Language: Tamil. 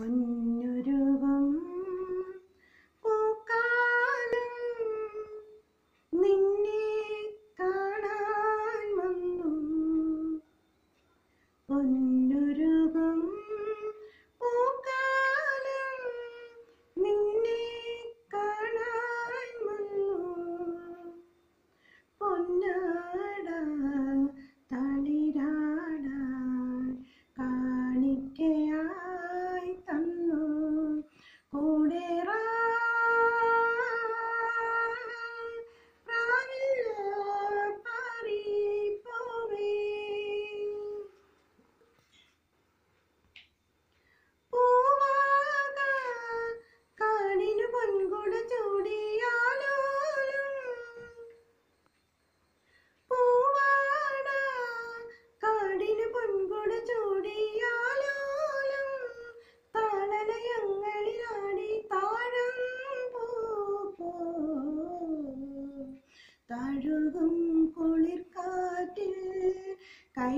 One தழுகும் குளிர்காற்றில் கை